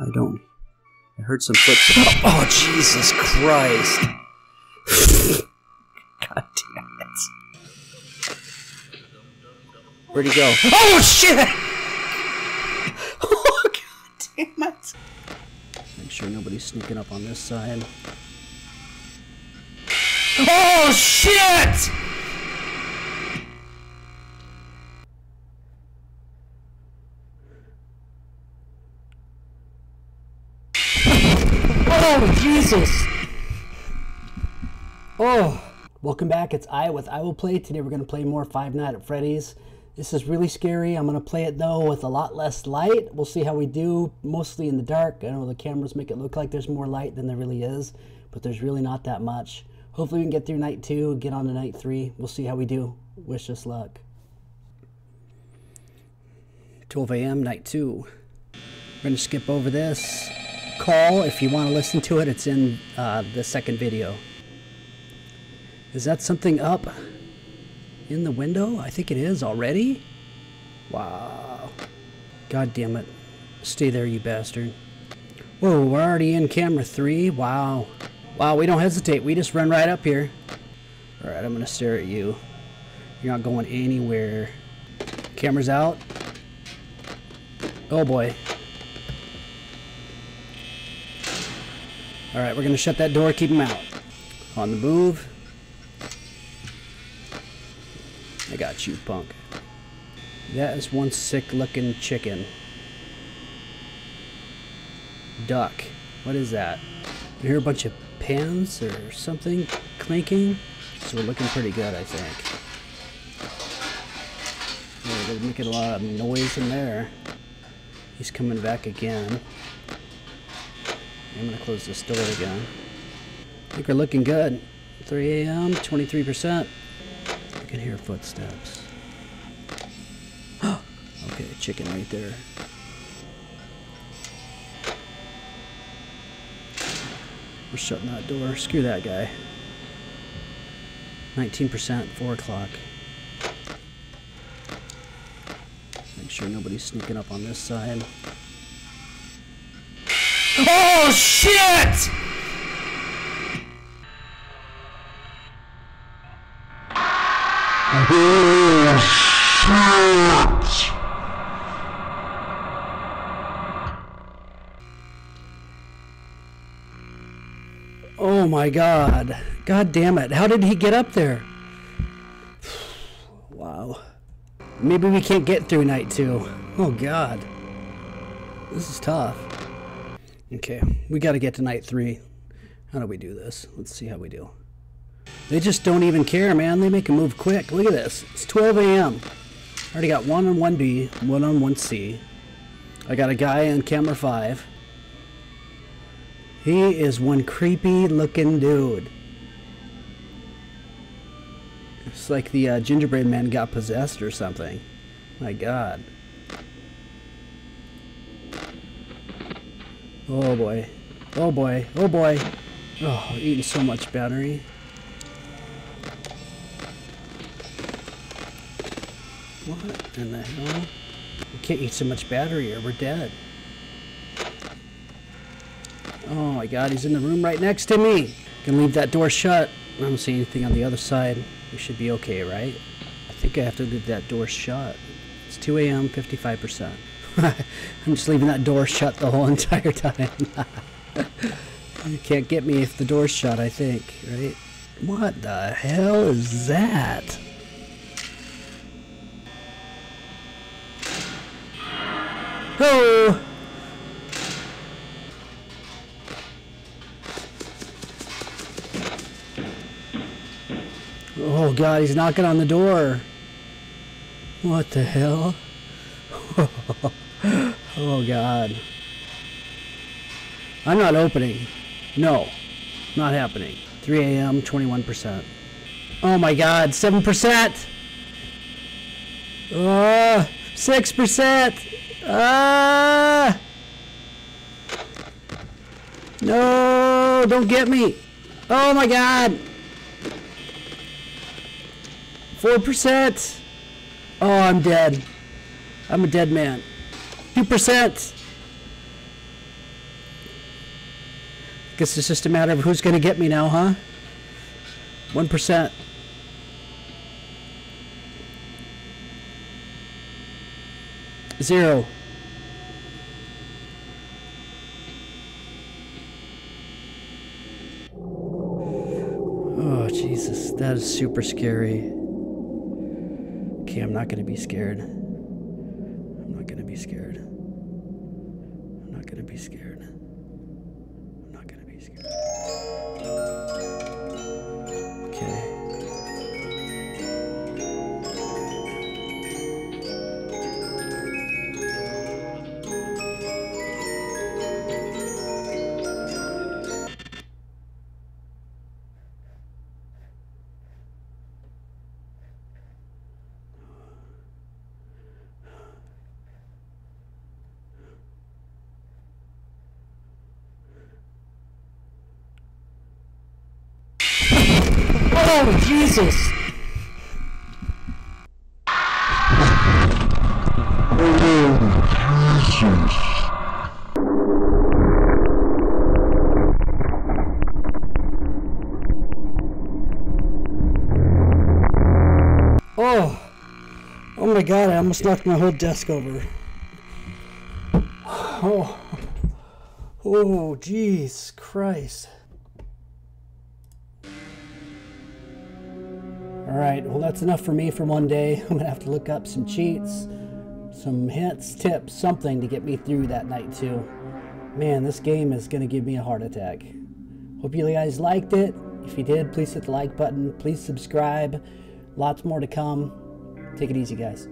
I don't. I heard some footsteps. Oh, Jesus Christ! God damn it! Where'd he go? Oh shit! Oh god damn it! Make sure nobody's sneaking up on this side. Oh shit! Oh Jesus! Oh, welcome back. It's Eye with Eye Will Play. Today we're gonna play more Five Nights at Freddy's. This is really scary. I'm gonna play it though with a lot less light. We'll see how we do. Mostly in the dark. I know the cameras make it look like there's more light than there really is, but there's really not that much. Hopefully we can get through night two, get on to night three. We'll see how we do. Wish us luck. 12 a.m. night two. We're gonna skip over this call. If you want to listen to it, it's in uh, the second video. Is that something up in the window? I think it is already. Wow. God damn it. Stay there, you bastard. Whoa, we're already in camera three. Wow. Wow, we don't hesitate. We just run right up here. All right, I'm going to stare at you. You're not going anywhere. Camera's out. Oh boy. All right, we're going to shut that door, keep him out. On the move. I got you, punk. That is one sick looking chicken. Duck. What is that? I hear a bunch of pans or something clinking. So we're looking pretty good, I think. Yeah, they're making a lot of noise in there. He's coming back again. I'm going to close this door again. I think we're looking good. 3 a.m., 23%. I can hear footsteps. Oh! Okay, chicken right there. We're shutting that door. Screw that guy. 19%, 4 o'clock. Make sure nobody's sneaking up on this side. Oh shit! Oh shit! Oh my god. God damn it. How did he get up there? Wow. Maybe we can't get through night two. Oh god. This is tough. Okay, we got to get to night three. How do we do this? Let's see how we do. They just don't even care, man. They make a move quick. Look at this. It's 12 a.m. Already got one on 1B, one on 1C. I got a guy on camera 5. He is one creepy looking dude. It's like the uh, gingerbread man got possessed or something. My god. Oh boy. Oh boy. Oh boy. Oh, eating so much battery. What in the hell? We can't eat so much battery or we're dead. Oh my god, he's in the room right next to me. Gonna leave that door shut. I don't see anything on the other side. We should be okay, right? I think I have to leave that door shut. It's 2 a.m., 55%. I'm just leaving that door shut the whole entire time. you can't get me if the door's shut, I think, right? What the hell is that? Oh! Oh god, he's knocking on the door. What the hell? oh god. I'm not opening. No. Not happening. 3 a.m., 21%. Oh my god, 7%! Oh, 6%! Ah! No, don't get me! Oh my god! 4%! Oh, I'm dead. I'm a dead man. 2%! Guess it's just a matter of who's going to get me now, huh? 1%. Zero. Oh, Jesus. That is super scary. Okay, I'm not going to be scared. I'm not going to be scared. I'm not to be scared. I'm not to be scared. Oh, Jesus! Oh! Oh my god, I almost knocked my whole desk over. Oh. Oh, jeez, Christ. Alright, well that's enough for me for one day. I'm gonna have to look up some cheats, some hints, tips, something to get me through that night too. Man, this game is gonna give me a heart attack. Hope you guys liked it. If you did, please hit the like button. Please subscribe. Lots more to come. Take it easy, guys.